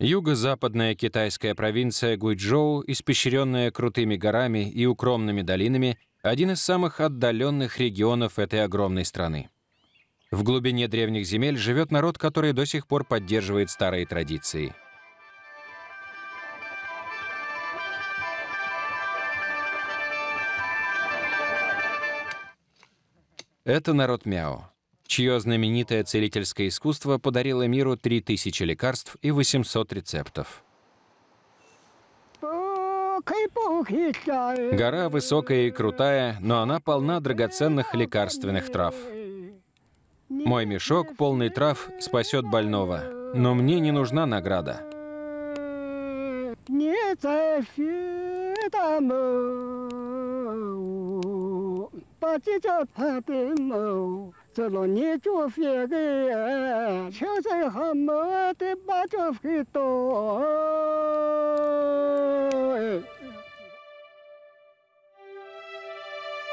Юго-западная китайская провинция Гуйчжоу, испещренная крутыми горами и укромными долинами, один из самых отдаленных регионов этой огромной страны. В глубине древних земель живет народ, который до сих пор поддерживает старые традиции. Это народ Мяо чье знаменитое целительское искусство подарило миру 3000 лекарств и 800 рецептов. Гора высокая и крутая, но она полна драгоценных лекарственных трав. Мой мешок, полный трав, спасет больного, но мне не нужна награда. 这 Черноніч.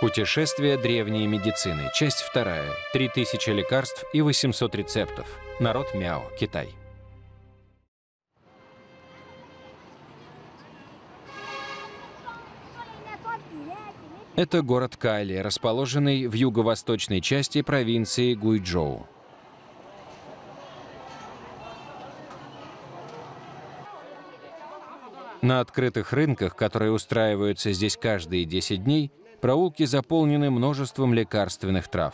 Путешествие древней медицины. Часть вторая. 3000 лекарств и 800 рецептов. Народ Мяо, Китай. Это город Кайли, расположенный в юго-восточной части провинции Гуйчжоу. На открытых рынках, которые устраиваются здесь каждые 10 дней, проулки заполнены множеством лекарственных трав.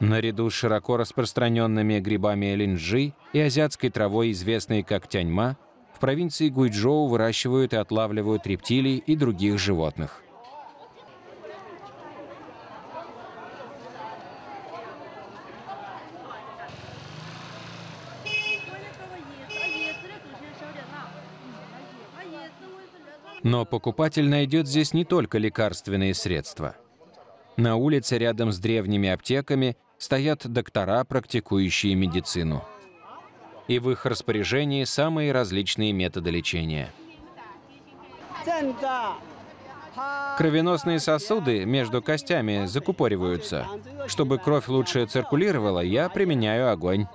Наряду с широко распространенными грибами линджи и азиатской травой, известной как тяньма, в провинции Гуйчжоу выращивают и отлавливают рептилий и других животных. Но покупатель найдет здесь не только лекарственные средства. На улице рядом с древними аптеками стоят доктора, практикующие медицину. И в их распоряжении самые различные методы лечения. Кровеносные сосуды между костями закупориваются. Чтобы кровь лучше циркулировала, я применяю огонь.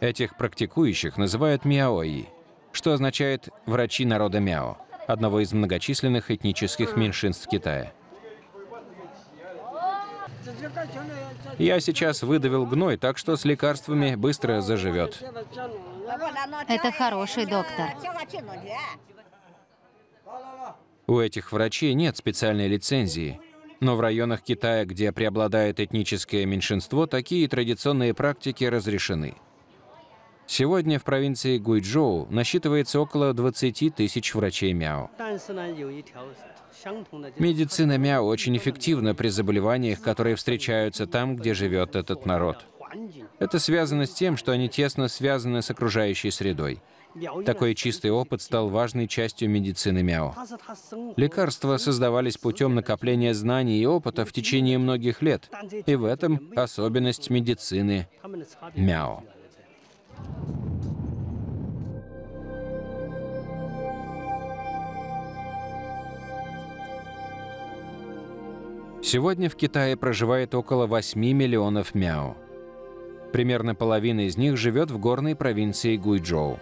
Этих практикующих называют мяои, что означает «врачи народа мяо» одного из многочисленных этнических меньшинств Китая. Я сейчас выдавил гной, так что с лекарствами быстро заживет. Это хороший доктор. У этих врачей нет специальной лицензии, но в районах Китая, где преобладает этническое меньшинство, такие традиционные практики разрешены. Сегодня в провинции Гуйчжоу насчитывается около 20 тысяч врачей Мяо. Медицина Мяо очень эффективна при заболеваниях, которые встречаются там, где живет этот народ. Это связано с тем, что они тесно связаны с окружающей средой. Такой чистый опыт стал важной частью медицины Мяо. Лекарства создавались путем накопления знаний и опыта в течение многих лет, и в этом особенность медицины Мяо. Сегодня в Китае проживает около 8 миллионов мяо. Примерно половина из них живет в горной провинции Гуйчжоу.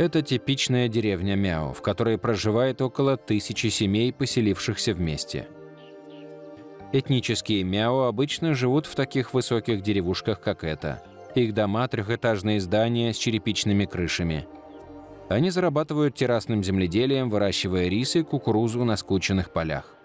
Это типичная деревня Мяо, в которой проживает около тысячи семей, поселившихся вместе. Этнические Мяо обычно живут в таких высоких деревушках, как эта. Их дома – трехэтажные здания с черепичными крышами. Они зарабатывают террасным земледелием, выращивая рис и кукурузу на скученных полях.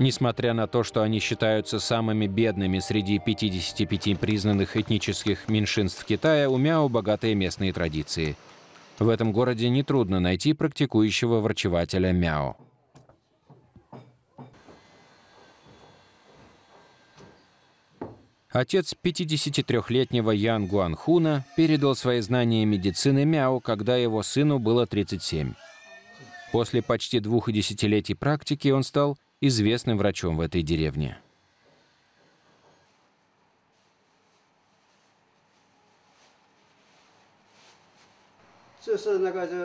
Несмотря на то, что они считаются самыми бедными среди 55 признанных этнических меньшинств Китая, у Мяо богатые местные традиции. В этом городе нетрудно найти практикующего врачевателя Мяо. Отец 53-летнего Ян Гуанхуна передал свои знания медицины Мяо, когда его сыну было 37. После почти двух десятилетий практики он стал известным врачом в этой деревне.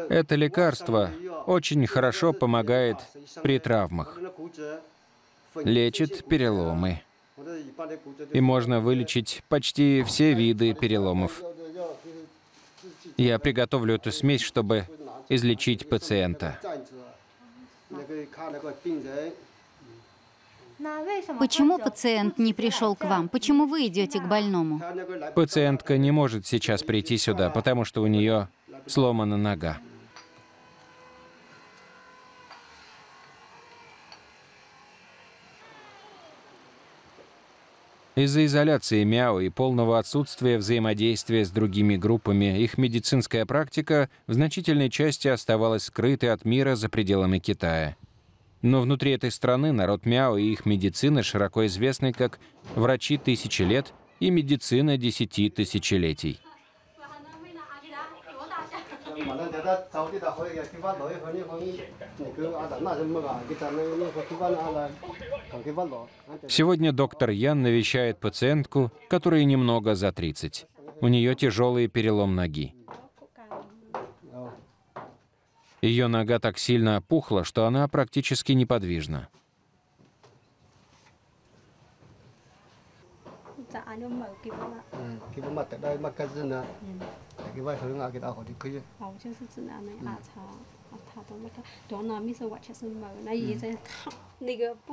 Это лекарство очень хорошо помогает при травмах, лечит переломы. И можно вылечить почти все виды переломов. Я приготовлю эту смесь, чтобы излечить пациента. Почему пациент не пришел к вам? Почему вы идете к больному? Пациентка не может сейчас прийти сюда, потому что у нее сломана нога. Из-за изоляции Мяо и полного отсутствия взаимодействия с другими группами, их медицинская практика в значительной части оставалась скрытой от мира за пределами Китая. Но внутри этой страны народ Мяо и их медицина широко известны как врачи тысячи лет и медицина десяти тысячелетий. Сегодня доктор Ян навещает пациентку, которой немного за 30. У нее тяжелый перелом ноги. Ее нога так сильно опухла, что она практически неподвижна.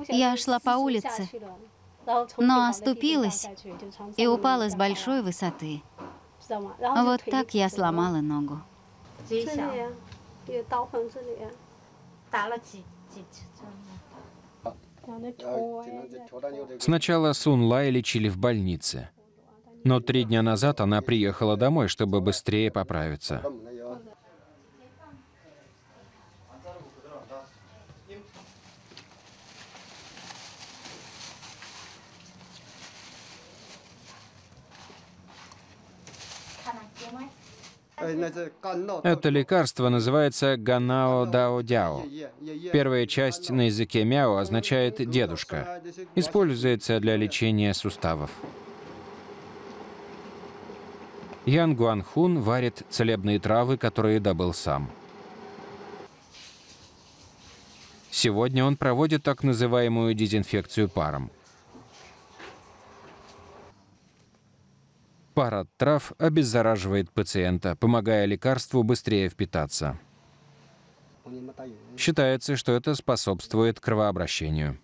Я шла по улице, но оступилась и упала с большой высоты. Вот так я сломала ногу. Сначала Сун Лай лечили в больнице. Но три дня назад она приехала домой, чтобы быстрее поправиться. Это лекарство называется Ганао Дао Дяо. Первая часть на языке мяо означает «дедушка». Используется для лечения суставов. Ян Гуанхун варит целебные травы, которые добыл сам. Сегодня он проводит так называемую дезинфекцию паром. Пар от трав обеззараживает пациента, помогая лекарству быстрее впитаться. Считается, что это способствует кровообращению.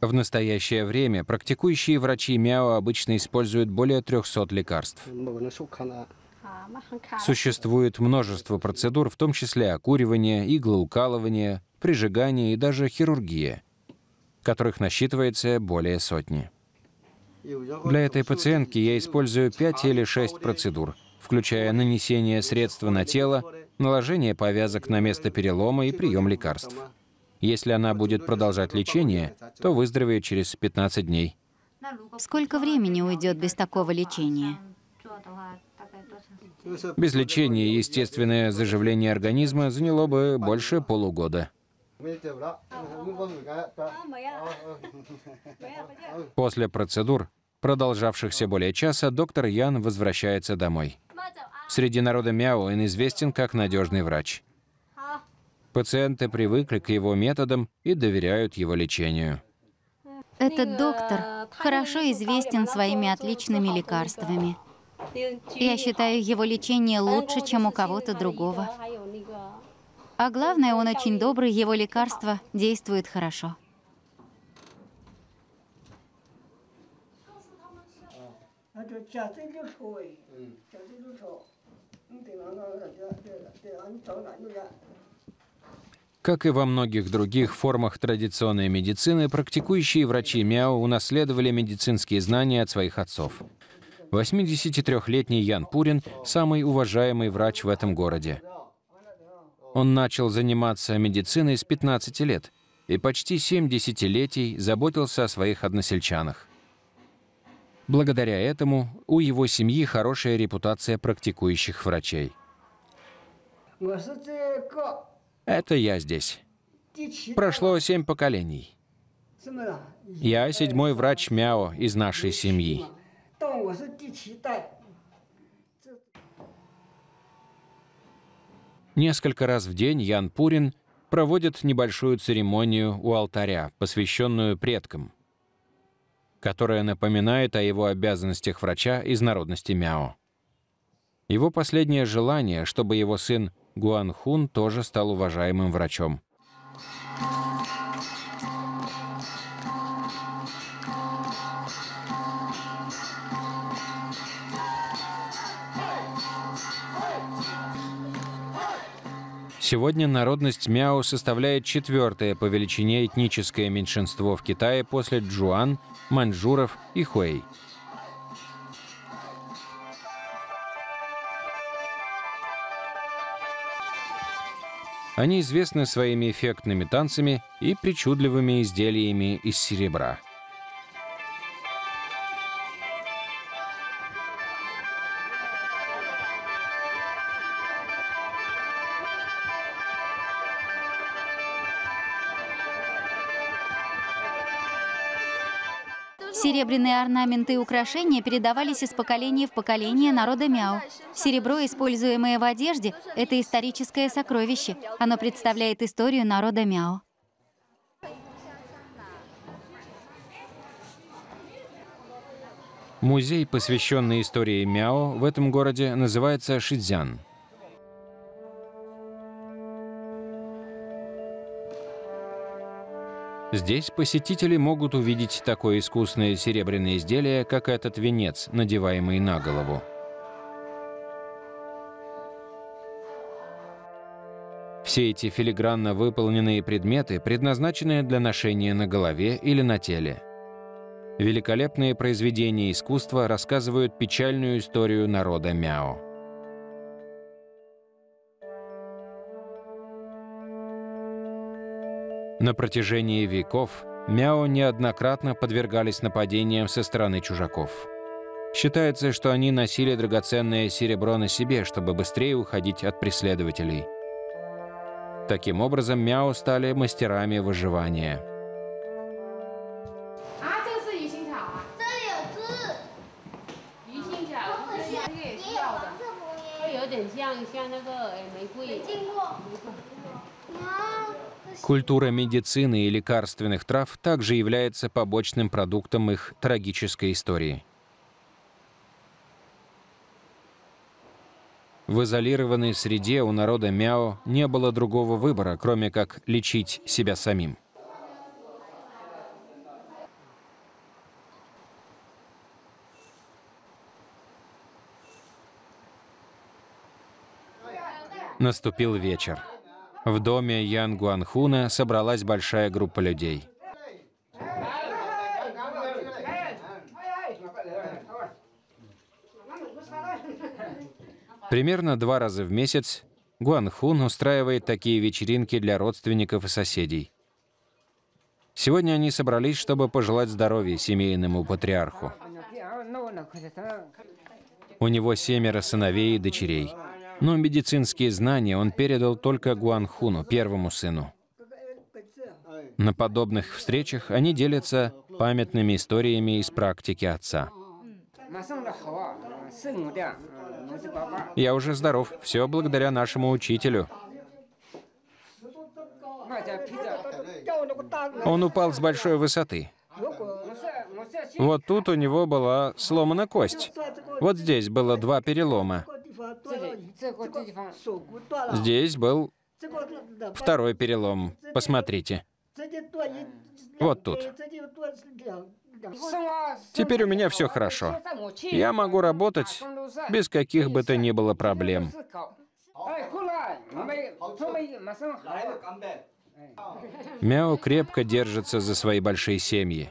В настоящее время практикующие врачи МЯО обычно используют более 300 лекарств. Существует множество процедур, в том числе окуривание, иглоукалывание, прижигание и даже хирургия, которых насчитывается более сотни. Для этой пациентки я использую 5 или 6 процедур, включая нанесение средства на тело, наложение повязок на место перелома и прием лекарств. Если она будет продолжать лечение, то выздоровеет через 15 дней. Сколько времени уйдет без такого лечения? Без лечения естественное заживление организма заняло бы больше полугода. После процедур, продолжавшихся более часа, доктор Ян возвращается домой. Среди народа Мяо он известен как надежный врач. Пациенты привыкли к его методам и доверяют его лечению. Этот доктор хорошо известен своими отличными лекарствами. Я считаю его лечение лучше, чем у кого-то другого. А главное, он очень добрый, его лекарства действуют хорошо. Как и во многих других формах традиционной медицины, практикующие врачи Мяо унаследовали медицинские знания от своих отцов. 83-летний Ян Пурин – самый уважаемый врач в этом городе. Он начал заниматься медициной с 15 лет и почти 7 десятилетий заботился о своих односельчанах. Благодаря этому у его семьи хорошая репутация практикующих врачей. Это я здесь. Прошло семь поколений. Я седьмой врач Мяо из нашей семьи. Несколько раз в день Ян Пурин проводит небольшую церемонию у алтаря, посвященную предкам, которая напоминает о его обязанностях врача из народности Мяо. Его последнее желание, чтобы его сын Гуан Хун тоже стал уважаемым врачом. Сегодня народность Мяо составляет четвертое по величине этническое меньшинство в Китае после джуан, маньчжуров и хуэй. Они известны своими эффектными танцами и причудливыми изделиями из серебра. Серебряные орнаменты и украшения передавались из поколения в поколение народа Мяу. Серебро, используемое в одежде, — это историческое сокровище. Оно представляет историю народа Мяу. Музей, посвященный истории Мяо, в этом городе называется Шидзян. Здесь посетители могут увидеть такое искусное серебряное изделие, как этот венец, надеваемый на голову. Все эти филигранно выполненные предметы предназначены для ношения на голове или на теле. Великолепные произведения искусства рассказывают печальную историю народа Мяо. На протяжении веков мяо неоднократно подвергались нападениям со стороны чужаков. Считается, что они носили драгоценное серебро на себе, чтобы быстрее уходить от преследователей. Таким образом, мяо стали мастерами выживания. Культура медицины и лекарственных трав также является побочным продуктом их трагической истории. В изолированной среде у народа Мяо не было другого выбора, кроме как лечить себя самим. Наступил вечер. В доме Ян Гуанхуна собралась большая группа людей. Примерно два раза в месяц Гуанхун устраивает такие вечеринки для родственников и соседей. Сегодня они собрались, чтобы пожелать здоровья семейному патриарху. У него семеро сыновей и дочерей. Но медицинские знания он передал только Гуанхуну, первому сыну. На подобных встречах они делятся памятными историями из практики отца. Я уже здоров. Все благодаря нашему учителю. Он упал с большой высоты. Вот тут у него была сломана кость. Вот здесь было два перелома. Здесь был второй перелом. Посмотрите. Вот тут. Теперь у меня все хорошо. Я могу работать без каких бы то ни было проблем. Мяо крепко держится за свои большие семьи.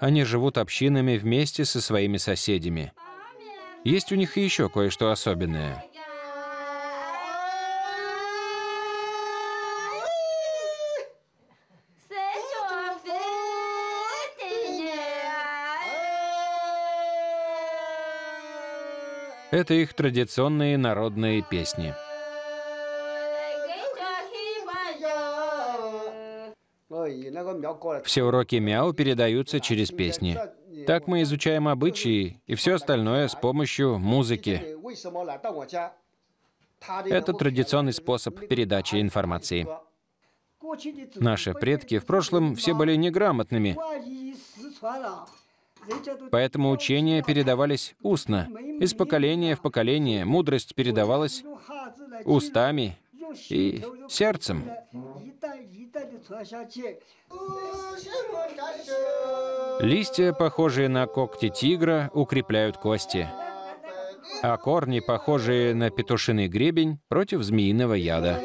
Они живут общинами вместе со своими соседями. Есть у них и еще кое-что особенное. Это их традиционные народные песни. Все уроки мяу передаются через песни. Так мы изучаем обычаи и все остальное с помощью музыки. Это традиционный способ передачи информации. Наши предки в прошлом все были неграмотными, Поэтому учения передавались устно. Из поколения в поколение мудрость передавалась устами и сердцем. Листья, похожие на когти тигра, укрепляют кости, а корни, похожие на петушиный гребень, против змеиного яда.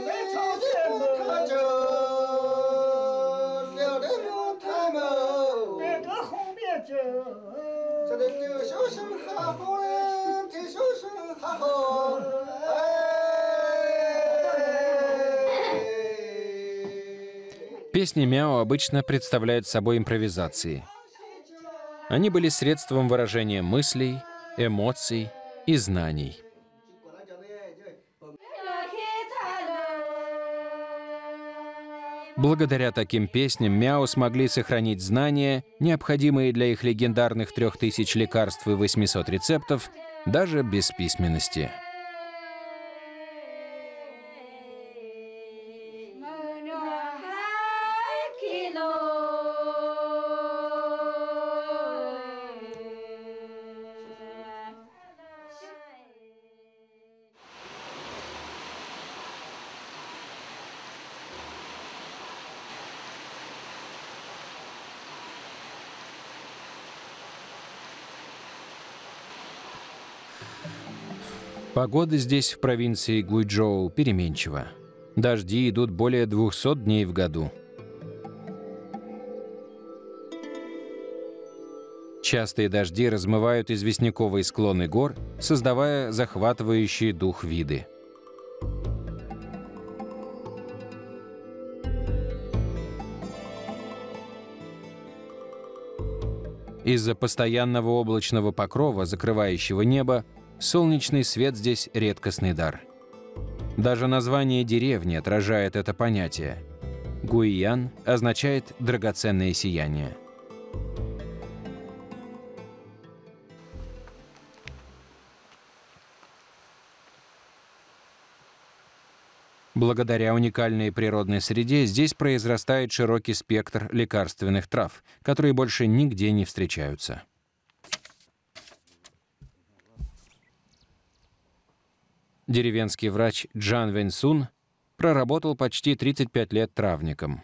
Песни Мяо обычно представляют собой импровизации. Они были средством выражения мыслей, эмоций и знаний. Благодаря таким песням Мяо смогли сохранить знания, необходимые для их легендарных трех тысяч лекарств и 800 рецептов, даже без письменности. Погода здесь, в провинции Гуйчжоу, переменчива. Дожди идут более 200 дней в году. Частые дожди размывают известняковые склоны гор, создавая захватывающие дух виды. Из-за постоянного облачного покрова, закрывающего небо, Солнечный свет здесь редкостный дар. Даже название деревни отражает это понятие. Гуиян означает «драгоценное сияние». Благодаря уникальной природной среде здесь произрастает широкий спектр лекарственных трав, которые больше нигде не встречаются. Деревенский врач Джан Венсун проработал почти 35 лет травником.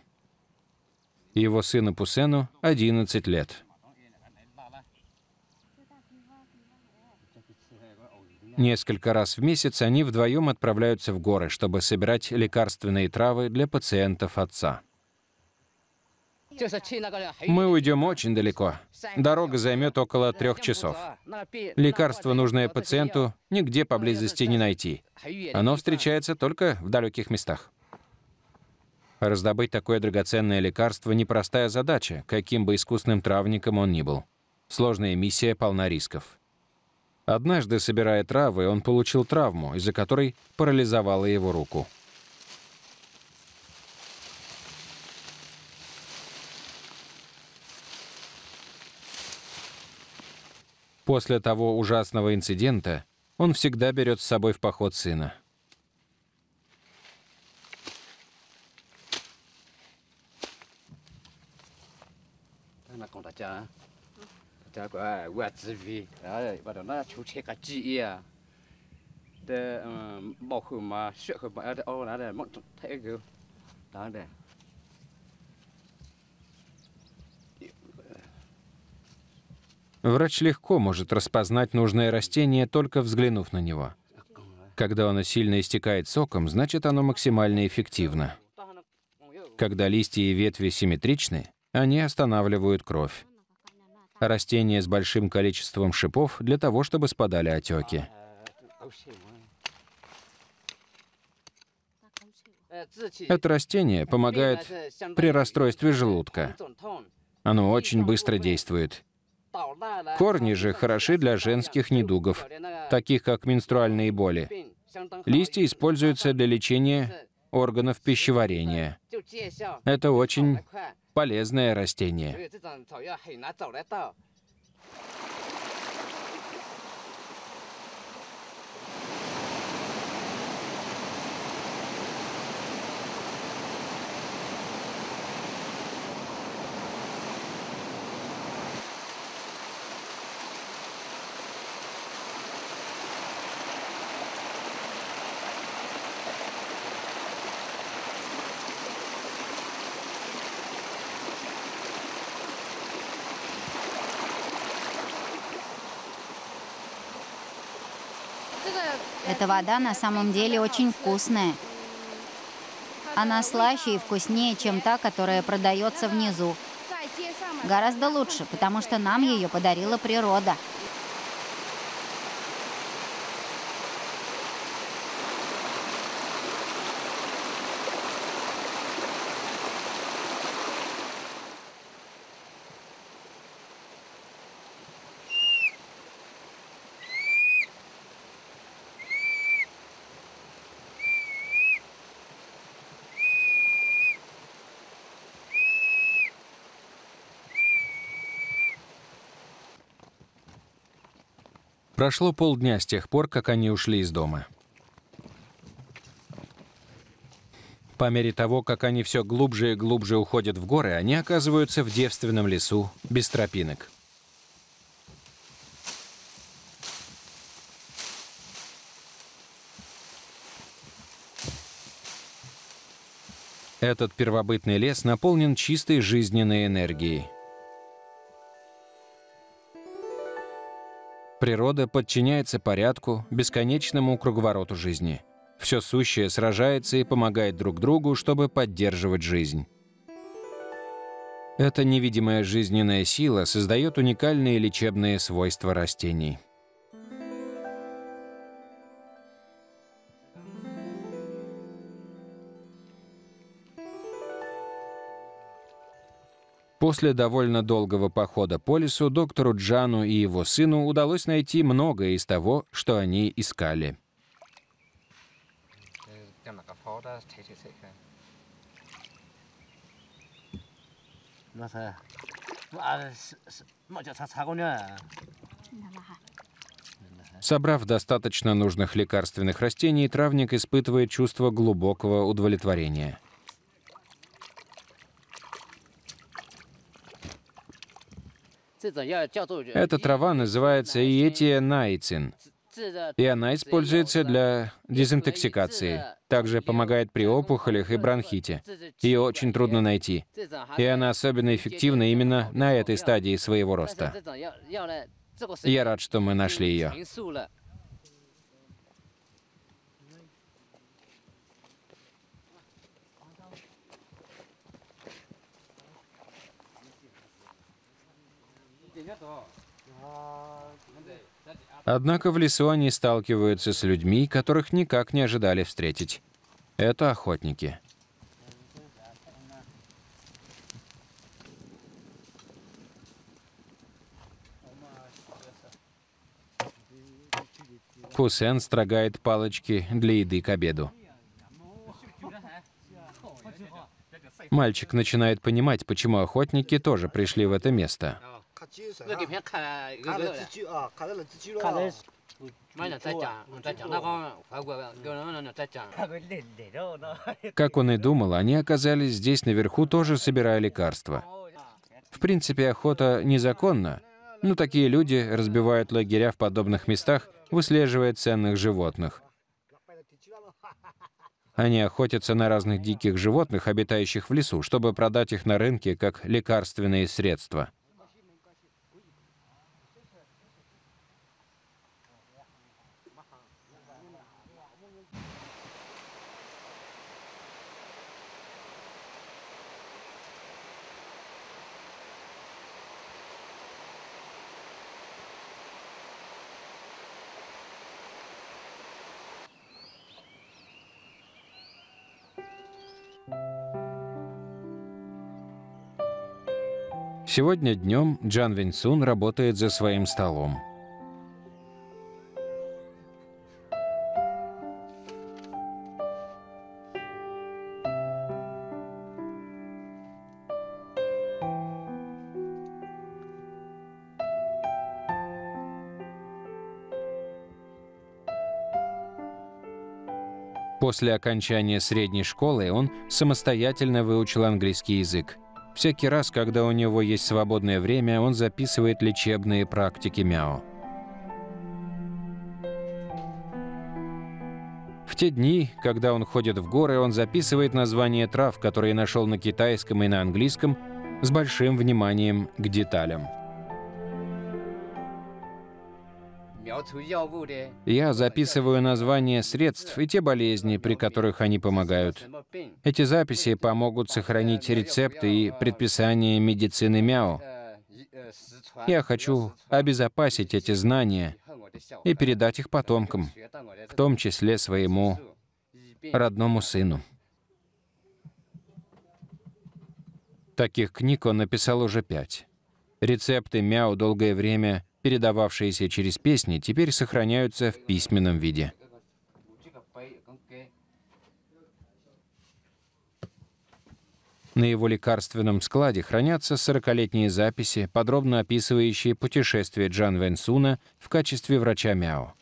Его сыну Пусену 11 лет. Несколько раз в месяц они вдвоем отправляются в горы, чтобы собирать лекарственные травы для пациентов отца. Мы уйдем очень далеко. Дорога займет около трех часов. Лекарство, нужное пациенту, нигде поблизости не найти. Оно встречается только в далеких местах. Раздобыть такое драгоценное лекарство — непростая задача, каким бы искусным травником он ни был. Сложная миссия полна рисков. Однажды, собирая травы, он получил травму, из-за которой парализовала его руку. После того ужасного инцидента он всегда берет с собой в поход сына. Đó Врач легко может распознать нужное растение, только взглянув на него. Когда оно сильно истекает соком, значит оно максимально эффективно. Когда листья и ветви симметричны, они останавливают кровь. Растение с большим количеством шипов для того, чтобы спадали отеки. Это растение помогает при расстройстве желудка. Оно очень быстро действует. Корни же хороши для женских недугов, таких как менструальные боли. Листья используются для лечения органов пищеварения. Это очень полезное растение. Эта вода на самом деле очень вкусная. Она слаще и вкуснее, чем та, которая продается внизу. Гораздо лучше, потому что нам ее подарила природа. Прошло полдня с тех пор, как они ушли из дома. По мере того, как они все глубже и глубже уходят в горы, они оказываются в девственном лесу, без тропинок. Этот первобытный лес наполнен чистой жизненной энергией. Природа подчиняется порядку, бесконечному круговороту жизни. Все сущее сражается и помогает друг другу, чтобы поддерживать жизнь. Эта невидимая жизненная сила создает уникальные лечебные свойства растений. После довольно долгого похода по лесу доктору Джану и его сыну удалось найти многое из того, что они искали. Собрав достаточно нужных лекарственных растений, травник испытывает чувство глубокого удовлетворения – Эта трава называется иетия наицин, и она используется для дезинтоксикации. Также помогает при опухолях и бронхите. Ее очень трудно найти. И она особенно эффективна именно на этой стадии своего роста. Я рад, что мы нашли ее. Однако в лесу они сталкиваются с людьми, которых никак не ожидали встретить. Это охотники. Хусен строгает палочки для еды к обеду. Мальчик начинает понимать, почему охотники тоже пришли в это место. Как он и думал, они оказались здесь наверху, тоже собирая лекарства. В принципе, охота незаконна, но такие люди разбивают лагеря в подобных местах, выслеживая ценных животных. Они охотятся на разных диких животных, обитающих в лесу, чтобы продать их на рынке как лекарственные средства. Сегодня днем Джан Винсун работает за своим столом. После окончания средней школы он самостоятельно выучил английский язык. Всякий раз, когда у него есть свободное время, он записывает лечебные практики мяо. В те дни, когда он ходит в горы, он записывает названия трав, которые нашел на китайском и на английском, с большим вниманием к деталям. Я записываю названия средств и те болезни, при которых они помогают. Эти записи помогут сохранить рецепты и предписания медицины Мяо. Я хочу обезопасить эти знания и передать их потомкам, в том числе своему родному сыну. Таких книг он написал уже пять. Рецепты Мяо долгое время передававшиеся через песни, теперь сохраняются в письменном виде. На его лекарственном складе хранятся 40-летние записи, подробно описывающие путешествие Джан Вэнсуна в качестве врача Мяо.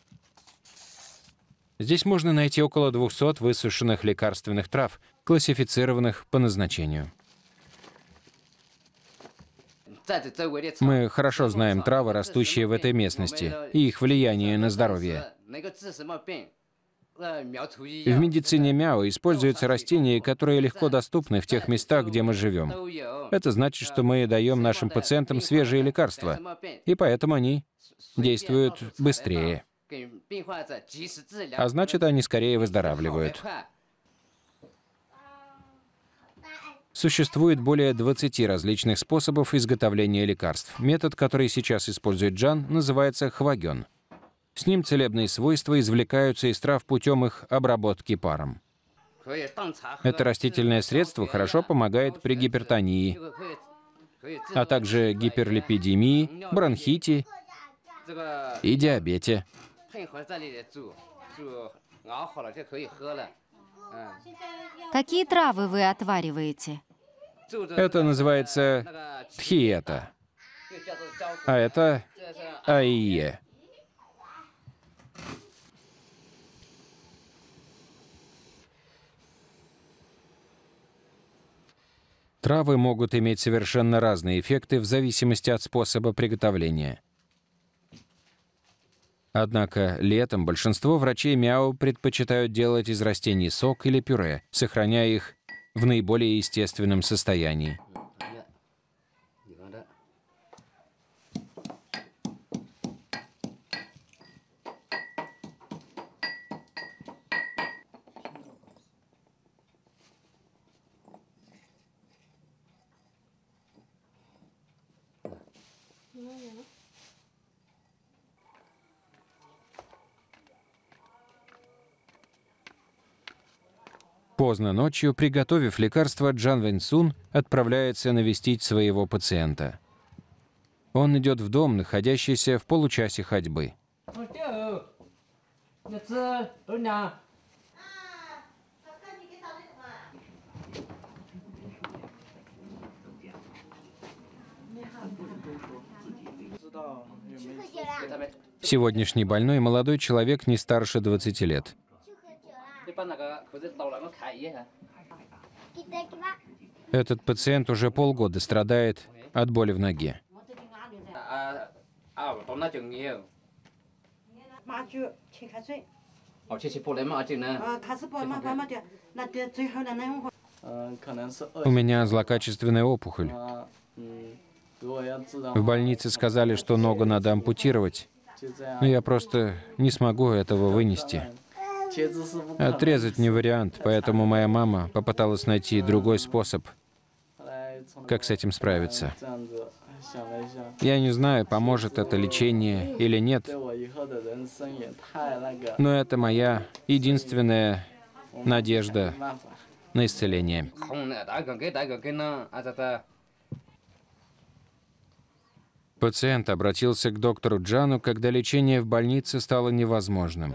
Здесь можно найти около 200 высушенных лекарственных трав, классифицированных по назначению. Мы хорошо знаем травы, растущие в этой местности, и их влияние на здоровье. В медицине мяо используются растения, которые легко доступны в тех местах, где мы живем. Это значит, что мы даем нашим пациентам свежие лекарства, и поэтому они действуют быстрее. А значит, они скорее выздоравливают. Существует более 20 различных способов изготовления лекарств. Метод, который сейчас использует Джан, называется хвагён. С ним целебные свойства извлекаются из трав путем их обработки паром. Это растительное средство хорошо помогает при гипертонии, а также гиперлипидемии, бронхите и диабете. Какие травы вы отвариваете? Это называется тхиета. А это аие. Травы могут иметь совершенно разные эффекты в зависимости от способа приготовления. Однако летом большинство врачей мяу предпочитают делать из растений сок или пюре, сохраняя их в наиболее естественном состоянии. Поздно ночью, приготовив лекарство, Джан Вэньсун отправляется навестить своего пациента. Он идет в дом, находящийся в получасе ходьбы. Сегодняшний больной молодой человек не старше 20 лет. Этот пациент уже полгода страдает от боли в ноге. У меня злокачественная опухоль. В больнице сказали, что ногу надо ампутировать, но я просто не смогу этого вынести. Отрезать не вариант, поэтому моя мама попыталась найти другой способ, как с этим справиться. Я не знаю, поможет это лечение или нет, но это моя единственная надежда на исцеление. Пациент обратился к доктору Джану, когда лечение в больнице стало невозможным.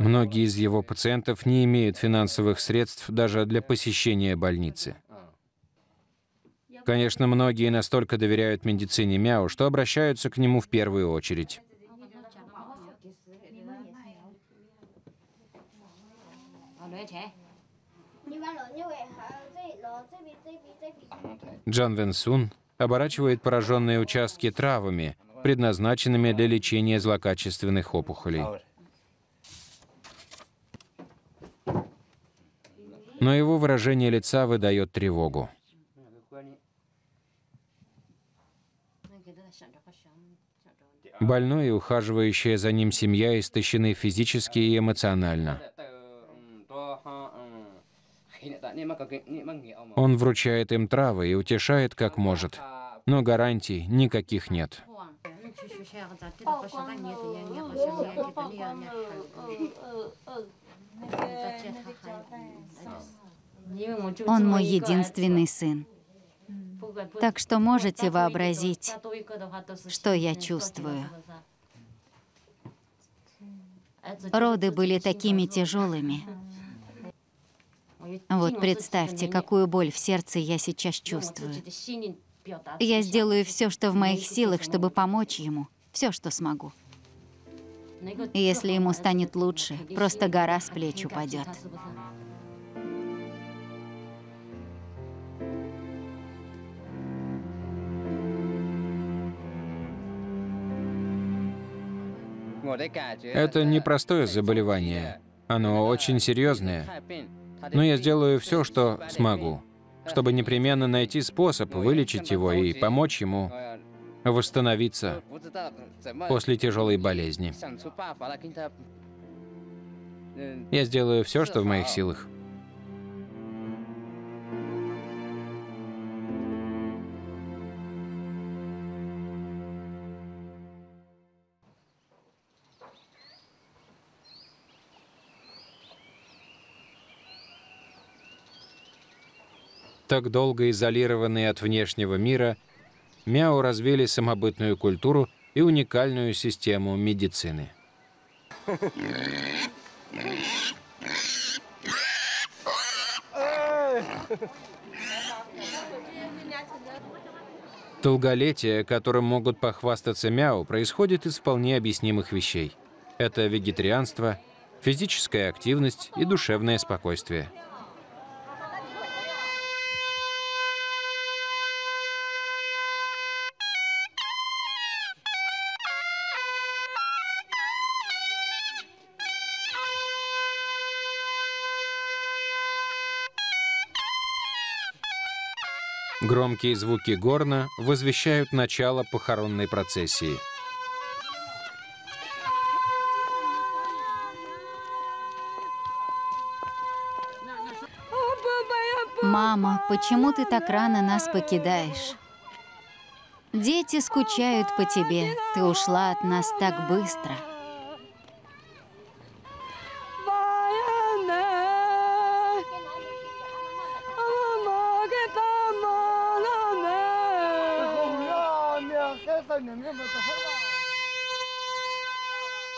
Многие из его пациентов не имеют финансовых средств даже для посещения больницы. Конечно, многие настолько доверяют медицине Мяо, что обращаются к нему в первую очередь. Джан Вен Сун оборачивает пораженные участки травами, предназначенными для лечения злокачественных опухолей. Но его выражение лица выдает тревогу. Больной и ухаживающая за ним семья истощены физически и эмоционально. Он вручает им травы и утешает как может, но гарантий никаких нет. Он мой единственный сын. Так что можете вообразить, что я чувствую. Роды были такими тяжелыми. Вот представьте, какую боль в сердце я сейчас чувствую. Я сделаю все, что в моих силах, чтобы помочь ему. Все, что смогу. Если ему станет лучше, просто гора с плеч упадет. Это непростое заболевание. Оно очень серьезное. Но я сделаю все, что смогу, чтобы непременно найти способ вылечить его и помочь ему восстановиться после тяжелой болезни. Я сделаю все, что в моих силах. так долго изолированные от внешнего мира, мяу развили самобытную культуру и уникальную систему медицины. Долголетие, которым могут похвастаться мяу, происходит из вполне объяснимых вещей. Это вегетарианство, физическая активность и душевное спокойствие – Громкие звуки горна возвещают начало похоронной процессии. Мама, почему ты так рано нас покидаешь? Дети скучают по тебе. Ты ушла от нас так быстро.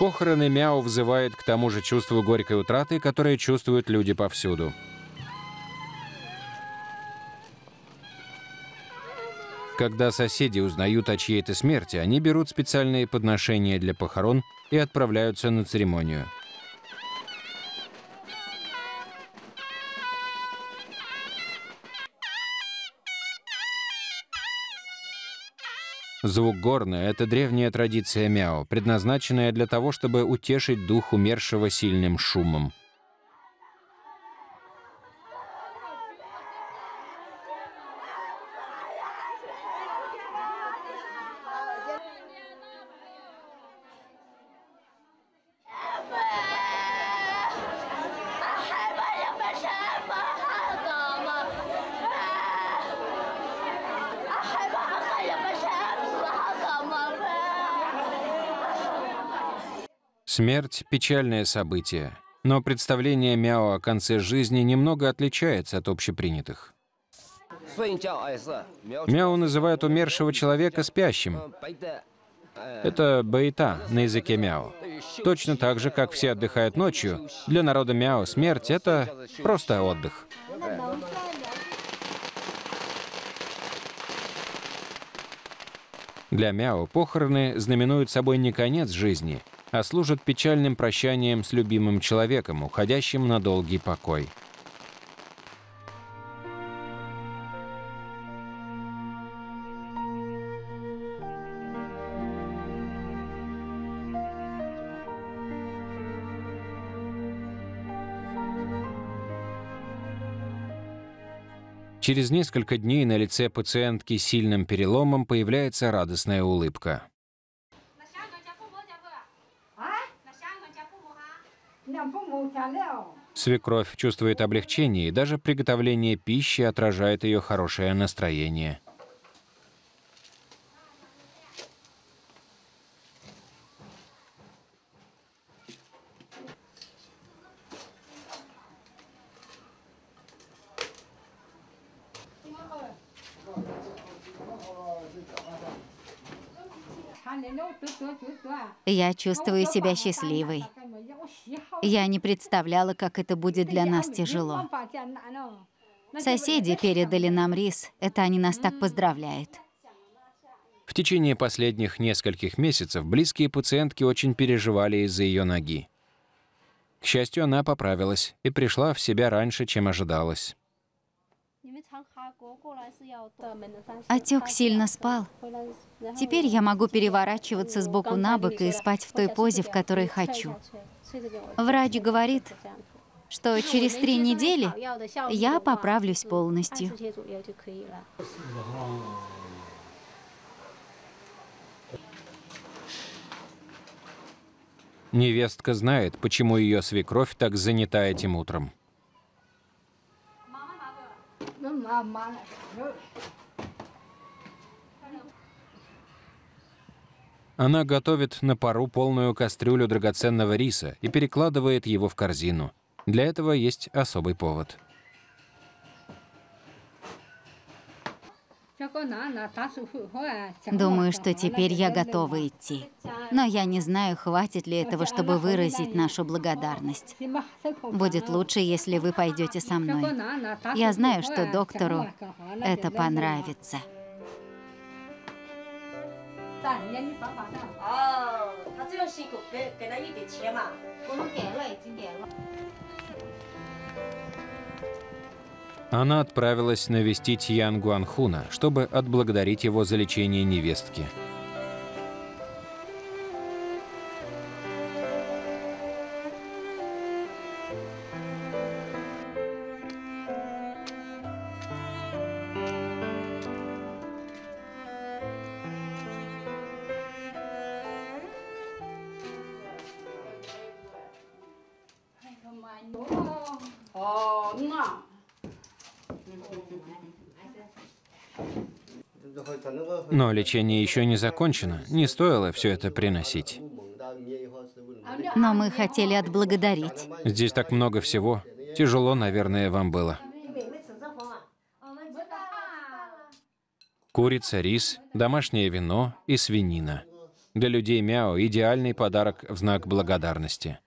Похороны Мяу взывают к тому же чувству горькой утраты, которое чувствуют люди повсюду. Когда соседи узнают о чьей-то смерти, они берут специальные подношения для похорон и отправляются на церемонию. Звук горна — это древняя традиция мяо, предназначенная для того, чтобы утешить дух умершего сильным шумом. Смерть — печальное событие, но представление Мяо о конце жизни немного отличается от общепринятых. Мяу называют умершего человека спящим. Это баита на языке мяу. Точно так же, как все отдыхают ночью, для народа мяу смерть — это просто отдых. Для мяу похороны знаменуют собой не конец жизни, а служат печальным прощанием с любимым человеком, уходящим на долгий покой. Через несколько дней на лице пациентки с сильным переломом появляется радостная улыбка. Свекровь чувствует облегчение, и даже приготовление пищи отражает ее хорошее настроение. Я чувствую себя счастливой. Я не представляла, как это будет для нас тяжело. Соседи передали нам рис. Это они нас так поздравляют. В течение последних нескольких месяцев близкие пациентки очень переживали из-за ее ноги. К счастью, она поправилась и пришла в себя раньше, чем ожидалось. Отек сильно спал. Теперь я могу переворачиваться с боку на бок и спать в той позе, в которой хочу. Врач говорит, что через три недели я поправлюсь полностью. Невестка знает, почему ее свекровь так занята этим утром. Она готовит на пару полную кастрюлю драгоценного риса и перекладывает его в корзину. Для этого есть особый повод. Думаю, что теперь я готова идти. Но я не знаю, хватит ли этого, чтобы выразить нашу благодарность. Будет лучше, если вы пойдете со мной. Я знаю, что доктору это понравится. 但人家你爸爸呢？哦，他这样辛苦，给给他一点钱嘛。我们给了，已经给了。Она отправилась навестить Ян Гуанхуна, чтобы отблагодарить его за лечение невестки. Лечение еще не закончено. Не стоило все это приносить. Но мы хотели отблагодарить. Здесь так много всего. Тяжело, наверное, вам было. Курица, рис, домашнее вино и свинина. Для людей Мяо идеальный подарок в знак благодарности.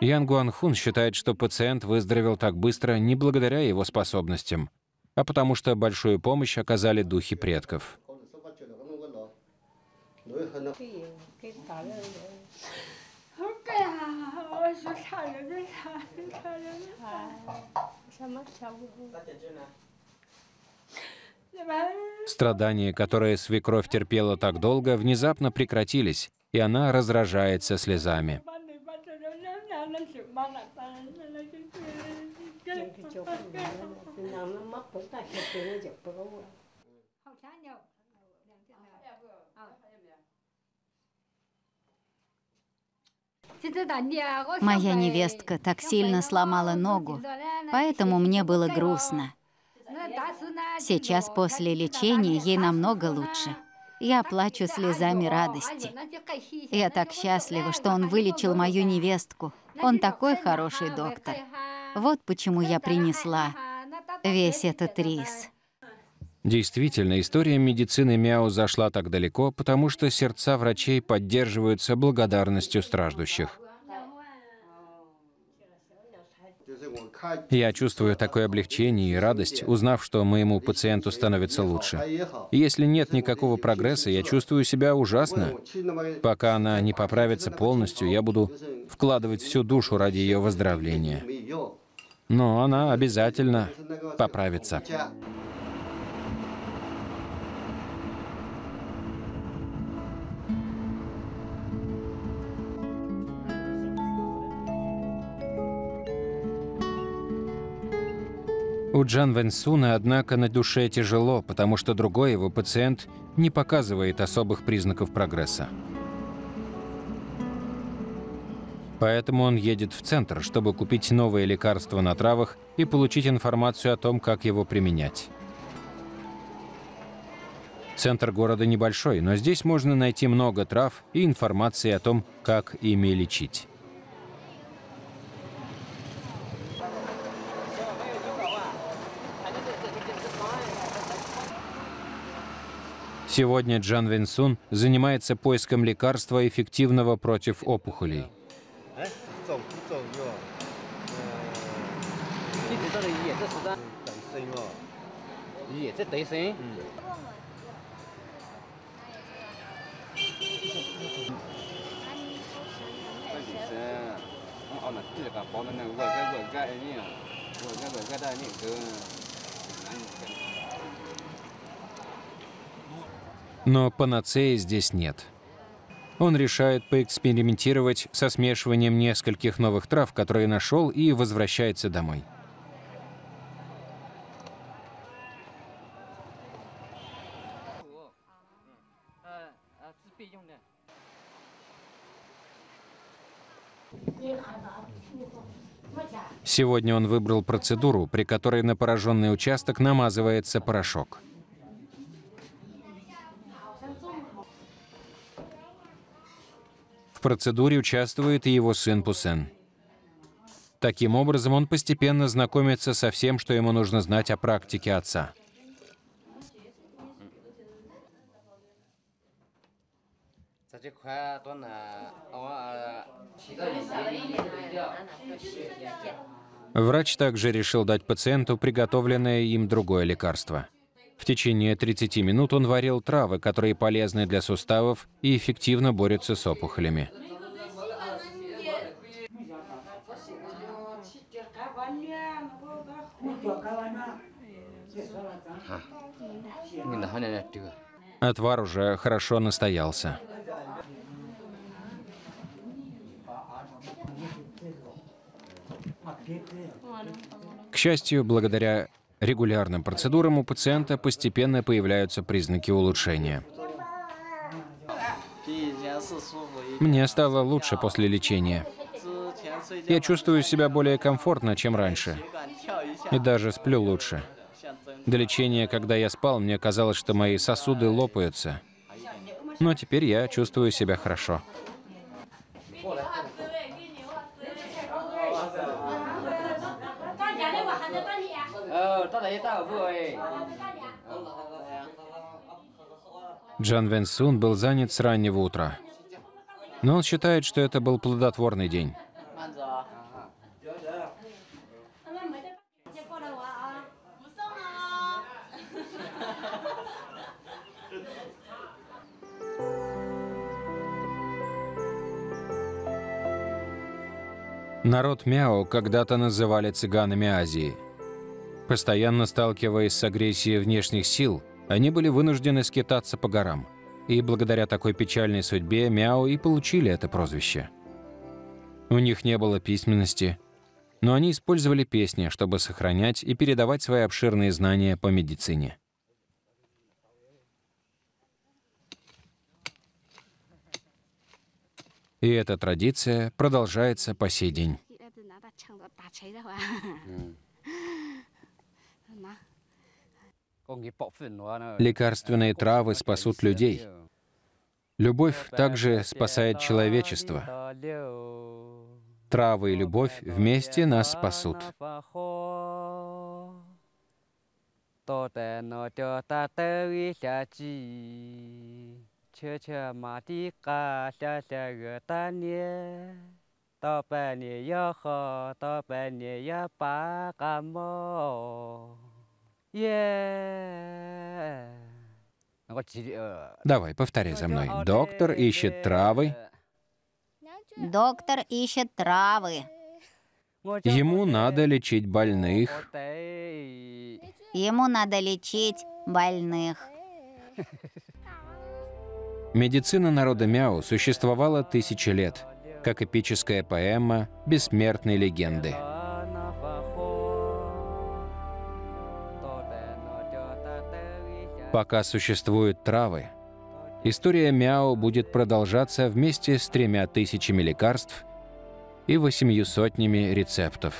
Ян Гуанхун считает, что пациент выздоровел так быстро не благодаря его способностям, а потому что большую помощь оказали духи предков. Страдания, которые свекровь терпела так долго, внезапно прекратились, и она разражается слезами. Моя невестка так сильно сломала ногу, поэтому мне было грустно. Сейчас после лечения ей намного лучше. Я плачу слезами радости. Я так счастлива, что он вылечил мою невестку. Он такой хороший доктор. Вот почему я принесла весь этот рис. Действительно, история медицины Мяо зашла так далеко, потому что сердца врачей поддерживаются благодарностью страждущих. Я чувствую такое облегчение и радость, узнав, что моему пациенту становится лучше. если нет никакого прогресса, я чувствую себя ужасно. Пока она не поправится полностью, я буду вкладывать всю душу ради ее выздоровления. Но она обязательно поправится. У Джан Венсуна, однако, на душе тяжело, потому что другой его пациент не показывает особых признаков прогресса. Поэтому он едет в центр, чтобы купить новые лекарства на травах и получить информацию о том, как его применять. Центр города небольшой, но здесь можно найти много трав и информации о том, как ими лечить. Сегодня Джан Винсун занимается поиском лекарства, эффективного против опухолей. Но панацеи здесь нет. Он решает поэкспериментировать со смешиванием нескольких новых трав, которые нашел, и возвращается домой. Сегодня он выбрал процедуру, при которой на пораженный участок намазывается порошок. В процедуре участвует и его сын Пусен. Таким образом, он постепенно знакомится со всем, что ему нужно знать о практике отца. Врач также решил дать пациенту приготовленное им другое лекарство – в течение 30 минут он варил травы, которые полезны для суставов и эффективно борются с опухолями. Отвар уже хорошо настоялся. Счастью, благодаря регулярным процедурам у пациента постепенно появляются признаки улучшения. Мне стало лучше после лечения. Я чувствую себя более комфортно, чем раньше. И даже сплю лучше. До лечения, когда я спал, мне казалось, что мои сосуды лопаются. Но теперь я чувствую себя хорошо. Джан Вен Сун был занят с раннего утра. Но он считает, что это был плодотворный день. Народ Мяо когда-то называли цыганами Азии – Постоянно сталкиваясь с агрессией внешних сил, они были вынуждены скитаться по горам. И благодаря такой печальной судьбе Мяо и получили это прозвище. У них не было письменности, но они использовали песни, чтобы сохранять и передавать свои обширные знания по медицине. И эта традиция продолжается по сей день. Лекарственные травы спасут людей. Любовь также спасает человечество. Травы и любовь вместе нас спасут. 多 че Давай, повторяй за мной. Доктор ищет травы. Доктор ищет травы. Ему надо лечить больных. Ему надо лечить больных. Медицина народа Мяу существовала тысячи лет, как эпическая поэма бессмертной легенды. Пока существуют травы, история Мяо будет продолжаться вместе с тремя тысячами лекарств и восемью сотнями рецептов.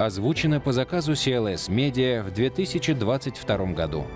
Озвучено по заказу CLS Media в 2022 году.